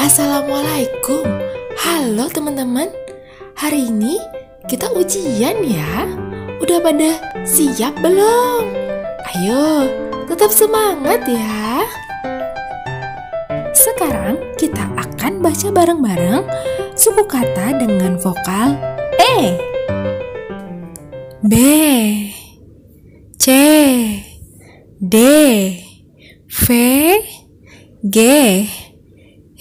Assalamualaikum. Halo teman-teman. Hari ini kita ujian ya. Udah pada siap belum? Ayo tetap semangat ya. Sekarang kita akan baca bareng-bareng Suku kata dengan vokal E. B. C. D. V. G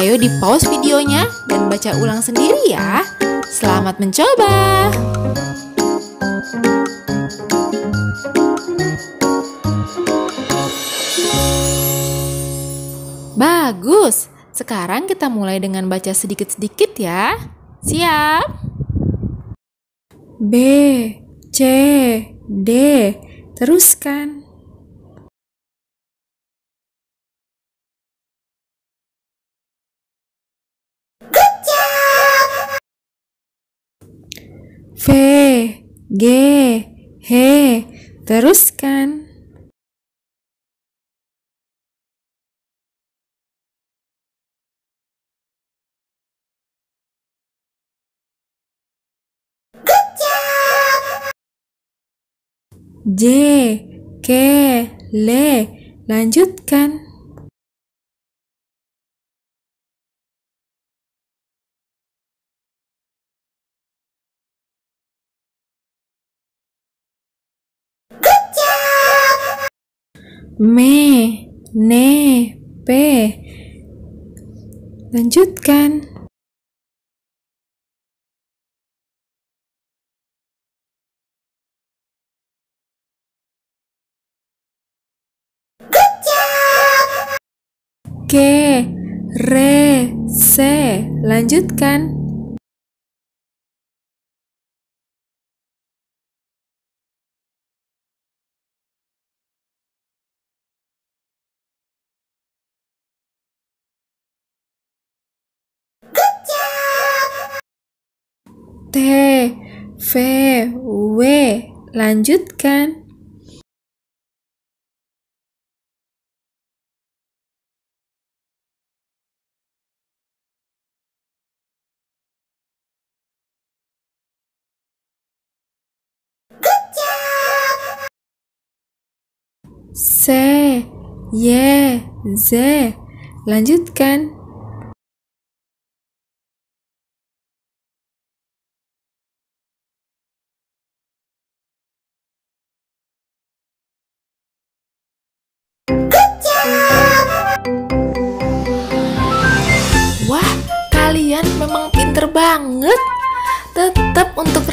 Ayo di pause videonya dan baca ulang sendiri ya. Selamat mencoba. Bagus. Sekarang kita mulai dengan baca sedikit-sedikit ya. Siap? B, C, D. Teruskan. V, G, H. Teruskan. J, K, L. Lanjutkan. Me, ne, pe. Lanjutkan. Ke, re, se. Lanjutkan. T, V, W. Lanjutkan. S, Y, Z. Lanjutkan.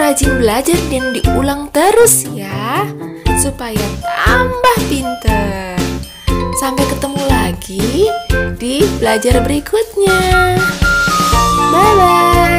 Rajin belajar dan diulang terus ya, supaya tambah pinter. Sampai ketemu lagi di belajar berikutnya. Bye bye.